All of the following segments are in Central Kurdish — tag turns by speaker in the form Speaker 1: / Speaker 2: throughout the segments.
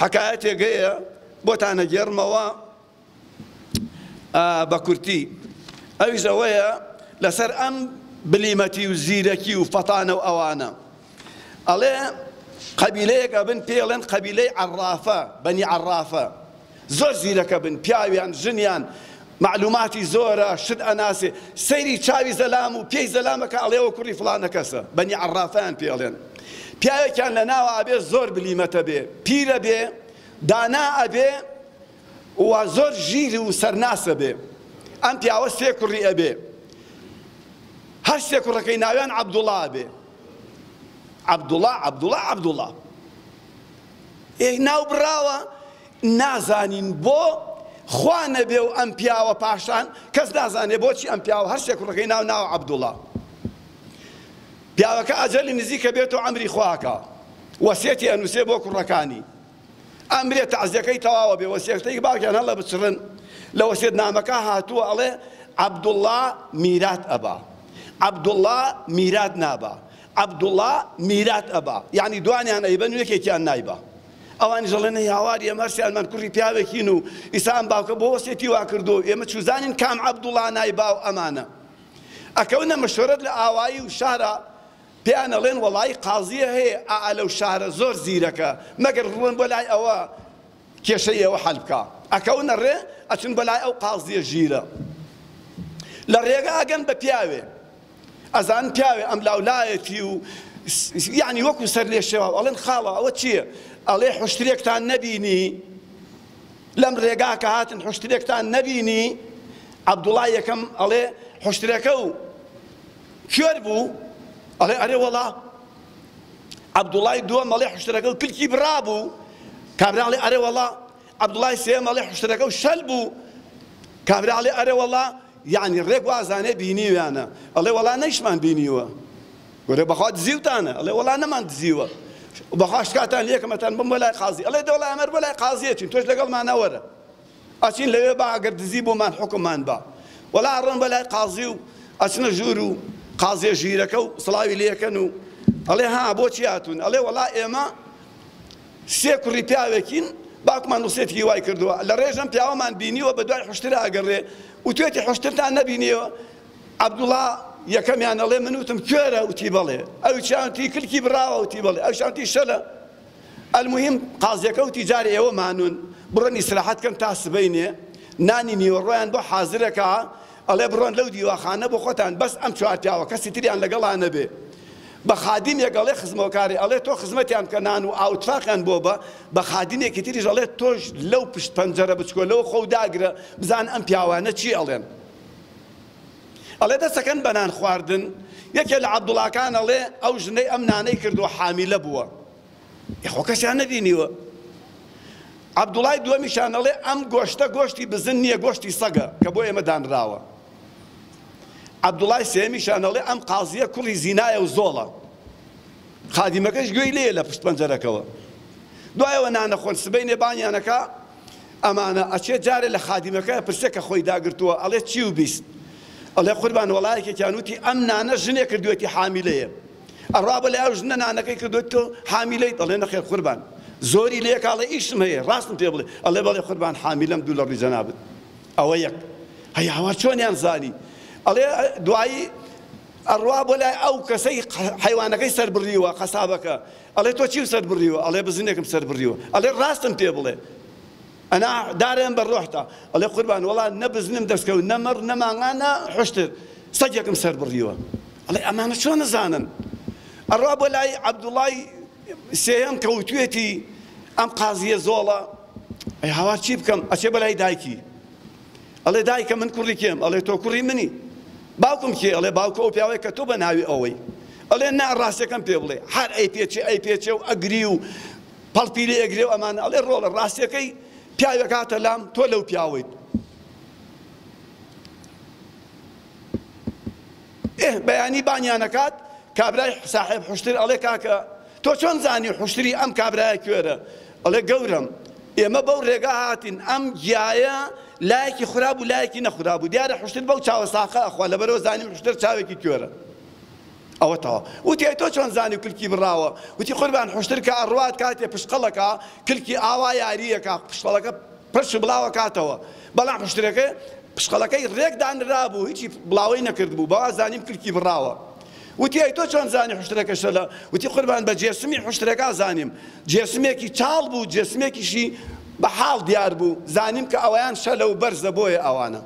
Speaker 1: حەکایەتێک هەیە بۆتان نەگێڕمەوە بە کورتی ئەویش ئەوەیە لەسەر ئەم بلیمەتی و زیرەکی و فەتانە و ئەوانە ئەڵێ قەبیلەیەک ئەبن پێڵێن قەبیلەی عرافە بەنی عرافە زۆر زیرەکە بن پیاویان ژنیان مەعلوماتی زۆرە شت ئەناسێ سەیری چاوی زەلام و پێی زەلامەکە ئەڵێ ئەوە کوڕی فڵانە کەسە بەنی عەڕافەیان پێ ئەڵێن پیاوێکیان لە ناوە ئەبێ زۆر بلیمەتە بێ پیرە بێ دانا ئەبێ و زۆر ژیر و سەرناسە بێ ئەم پیاوە سێ کوڕی ئەبێ هەر سێ کوڕەکەی ناویان عەبدوڵا بێ عەبدوڵا عەبدوڵا عەبدوڵا ی ناوبراوە نازانین بۆ خوا نەبێ و ئەم پیاوە پاشان کەس نازانێ بۆچی ئەم پیاوە هەر سێ کوڕەکەی ناو ناوە عەبدوڵا پیاوەکە ئەجەلی نزیکە بێت و ئەمری خواکە وەسێتی ئەنووسێ بۆ کوڕەکانی ئەمرێ تەعزیەکەی تەواوە بێ وەسێتەی باوکیان هەڵە بچڕن لە وەسێت نامەکە هاتووە ئەڵێ عەبدوڵا میرات ئەبا عەبدوڵا میرات نابا عەبدوڵا میرات ئەبا یانی دوانیان ئەیبەن و یەکێکیان نایبا ئەوانیش ئەڵێن ئەی هاواری ئێمە هەرسیانمان کوڕی پیاوێکین و ئیسا ئەم باوکە بۆ وەسێتی وا کردووە و ئێمە چوزانین کام عەبدوڵا نایبا و ئەمانە ئەکەونە مەشوەرەت لە ئاوایی و شارە پێیان ئەڵێن وەڵایی قازییە هەیە ئا لەو شارە زۆر زیرەکە مەگەر بڕۆن بۆ لای ئەوە کێشەی ئێوە حەل بکا ئەکەونە ڕێ ئەچن بەلای ئەو قازیە ژیرە لە ڕێگا ئەگەن بە پیاوێ ئەزان پیاوێ ئەم لاولایەتی و یعنی وەکو سەر لێ شێوا ئەڵێن خاڵە ئەوە چییە ئەڵێ حشترێکتان نەبینی لەم ڕێگا کە هاتن حشترێکتان نەبینی عەبدوڵا یەکەم ئەڵێ حشترەکە و کوێر بوو ئەڵێ ئەرێ وەڵا عەبدوڵای دووەم ئەڵێ حوشترەکە و کلکی بڕابوو، کابرا ئەڵێ ئەرێوەڵڵا، عەبدوڵای سێیەم ئەڵێ حوشترەکە و شەل بوو، کابرا ئەڵێ ئەرێوەڵڵا، یەعنی ڕێک وازانێ بینیویانە، ئەڵێ وەڵا نەیشمان بینیوە، گورێ بەخوا دزیوتانە، ئەڵێ وەڵا نەمان دزیوە، بەخوا شکاتان لێکەم ئەتان بەم بۆ لای قازی، ئەڵێ دەوەڵا ئێمەر بۆ لای قازیەتین تۆش لەگەڵمانە وەرە، ئەچین لەوێ با ئەگەر دزی بوومان حوکممان با وەلا ئەڕۆن بە لای قازی و ئەچنە ژوور و قازیە ژیرەکە و سڵاوی لێ ئەکەن و ئەڵێ ها بۆچی هاتوون ئەڵێ وەڵا ئێمە سێ کوڕی پیاوێکین باوکمان وسێتی وای کردووە لە ڕێژەم پیاوەمان بینیوە بە دوای حشترا ئەگەڕێ و توێتی حشتتان نەبینیەوە عەبدوڵا یەکەمیان ئەڵێ من وتم کوێرە وتی بەڵێ ئەو چیانتی کلکی بڕاوە وتی بەڵێ ئەو شانتی شەلە الموهیم قازیەکەوتی جارێ ئێوە مانون بڕۆن ئیسراحەت کەن تا سبەینێ نانی نیوەڕۆیان بۆ حازرەکا ئەڵێ بڕۆن لەو دیواخانە بۆ خۆتان بەس ئەم چوار پیاوە کەسی تریان لەگەڵا نەبێ بە خادیمێک ئەڵێ خزمەکارێ ئەڵێ تۆ خزمەتیان بکە نان و ئاو تفاقیان بۆ بە بە خادیمێکی تریش ئەڵێ تۆش لەو پشت پەنجەرە بچکۆ لەوە خۆو داگرە بزان ئەم پیاوانە چی ئەڵێن ئەڵێ دەستەکەن بە نان خواردن یەکێ لە عەبدوڵاکان ئەڵێ ئەو ژنەی ئەم نانەی کردووە حامیلە بووە یخۆ کەسیان نەبینیوە عەبدوڵای دووەمیشان ئەڵێ ئەم گۆشتە گۆشتی بزن نییە گۆشتی سەگە کە بۆ ئێمە دانراوە عەبدوڵای سێمیشان ئەڵێ ئەم قازیە کوڕی زینایە و زۆڵە خادیمەکەش گوێی لێ لە پشت پەنجەرەکەوە دوایەوە نانەخۆن سبەینێ بانیانەکە ئەمانە ئەچێ جارێ لە خادیمەکە ئەپرسێ کە خۆی داگرتووە ئەڵێ چیو بیست ئەڵێ قوربان وەڵا یەکێکیان وتی ئەم نانە ژنێ کردوێتی حامیلەیە ئەڕا بە لای ئەو ژنە نانەکەی کردوێت تۆ حامیلەیت ئەڵێ نەخێر قوربان زۆری لێک ئاڵێ ئیشم هەیە ڕاستم پێ بڵێ ئەڵێ بەڵێ قوربان حامیلەم دوو لە ڕووی جەنابت ئەوە یەک هەی هاوا چۆنیان زانی ئەڵێ دوایی ئەڕوا بۆ لای ئەو کەسەی حیوانەکەی سەربڕیوە قەسابەکە ئەڵێ تۆ چیم سەر بڕیوە؟ ئەڵێ بزنێکم سەر بڕیوە. ئەڵێ ڕاستم پێ بڵێ ئەنا دارێم بە ڕۆحتا. ئەڵێ قوربان وەڵا نە بزنم دەست کەوت نە مەڕ نە مانگا نە حوشتر سەگێکم سەر بڕیوە. ئەڵێ ئەمانە چۆن ئەزانن؟ ئەڕوا بۆ لای عەبدوڵڵای سێیەم کە وتوێتی ئەم قازییە زۆڵە ئەی هاوار چی بکەم؟ ئەچێ بە لای دایکی. ئەڵێ دایکە من کوڕی کێم؟ ئەڵێ تۆ کوڕی منی. باوکم کێیە؟ ئەڵێ باوکە ئەو پیاوەیە کە تۆ بە ناوی ئەوەی. ئەڵێ نا ڕاستیەکەم پێ بڵێ. هەر ئەیپێچێ ئەیپێچێ و ئەگری و پەڵپی لێ ئەگرێ و ئەمانە. ئەڵێ ڕۆڵە ڕاستیەکەی پیاوێک هاتە لام تۆ لەو پیاوەیت. ئێ بەیانی بانیان ئەکات کابرای ساحێب حوشتر ئەڵێ کاکە تۆ چۆن زانی حوشتری ئەم کابرایە کوێرە ئەڵێ گەورەم ئێمە بەو رێگا هاتین ئەم گیایە لایەکی خراب و لایەکی نەخراب و دیارە حوشتر بەو چاوە ساقە ئەخوا لەبەرەوە زانیم حوشتر چاوێکی کوێرە ئەوە تەوا وتی تۆ چۆن زانی و کلکی بڕاوە وتی قوربان حوشتر کە ئەڕوات کاتێ پشقەڵەکە کلکی ئاوا یاریەکە پشقەڵەکە پرش بڵاوە کاتەوە بەڵام حوشترەکە پشقەڵەکەی رێکدانرابوو هیچی بڵاوەی نەکردبوو بەوا زانیم کلکی بڕاوە وتی ئەی تۆ چۆن زانی حوشترەکە شەلە؟ وتی قوربان بە جێسمی حوشترەکە زانیم، جێسمێکی چاڵ بوو، جێسمێکیشی بە حاڵ دیار بوو، زانیم کە ئەوەیان شەلە و بەرزە بۆیە ئەوانە.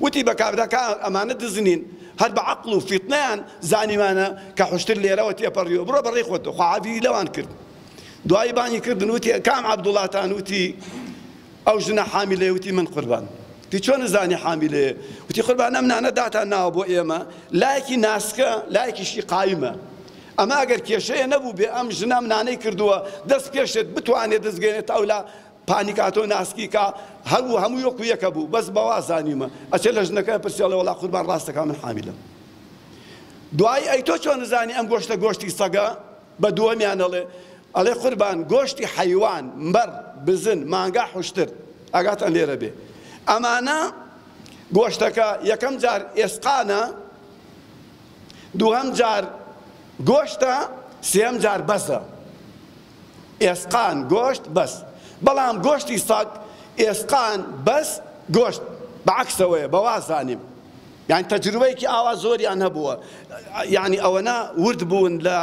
Speaker 1: وتی بە کابرا کا ئەمانە دز نین، هەر بە عەقڵ و فیتنەیان زانیویانە کە حوشتر لێرەوە تێپەڕیوە، بڕۆ بەڕێی خۆتەوە. خواحافیزی لەوان کرد. دوایی بانگی کردن وتی کام عەبدوڵاتان؟ وتی. ئەو ژنە حامیلەیە وتی من قوربان وتی چۆن زانی حامیلەیە وتی قوربان ئەم نانە داتان ناوە بۆ ئێمە لایەکی ناسکە لایەکیشی قایمە ئەمە ئەگەر کێشەیە نەبوو بێ ئەم ژنە ئەم نانەی کردووە دەست پێشێت بتوانێت دەستگەێنێت ئەولا پانیکاتۆ ناسکیکە هەبوو هەموو یۆکو یەکە بوو بەس بەوا زانیمە ئەچێت لە ژنەکە پرسیڵێ وڵا قوربان ڕاستەکە من حامیلم دوایی ئەی تۆ چۆن زانی ئەم گۆشتە گۆشتی سەگە بە دووەمیان ئەڵێ ئەڵێ قوربان گۆشتی حەیوان، مەڕ، بزن، مانگا حوشتر ئاگاتان لێرە بێ ئەمانە گۆشتەکە یەکەم جار ئێسقانە دووهەم جار گۆشتە سێم جار بەزە ئێسقان گۆشت بەس بەڵام گۆشتی سەگ ئێسقان بەس گۆشت بەعکسەوەیە بەوازانیم یانی تەجروبەیەکی ئاوا زۆریان هەبووە یانی ئەوەنە ورد بوون لە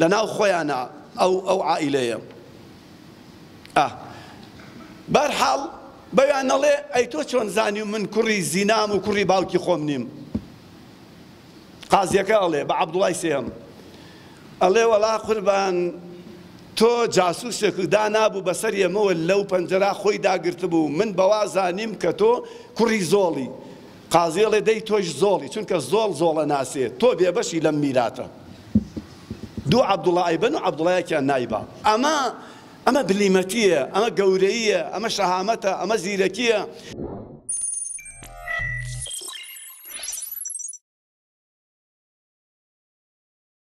Speaker 1: لەناو خۆیانا ئەو ئەو عائیلەیە ئا بەرحاڵ بەویان نەڵێ ئەی تۆ چۆن زانی و من کوڕی زینام و کوڕی باوکی خۆم نیم قازیەکە ئەڵێ بە عەبدوڵای سێم ئەڵێ وەڵا قوربان تۆ جاسوسێک و دانابوو بەسەر ئێمەوە لەو پەنجەرا خۆی داگرتبوو من بەوازانیم کە تۆ کوڕی زۆڵی قازی ئەڵێ دەی تۆیش زۆڵی چونکە زۆڵ زۆڵە ناسێ تۆ بێ بەشی لەم میراتە دوو عەبدوڵا ئەیبەن و عەبدوڵایەکیان نایبا ئەمە ئەمە بلیمەتیە ئەمە گەورەییە ئەمە شەهامەتە ئەمە زیرەکیە.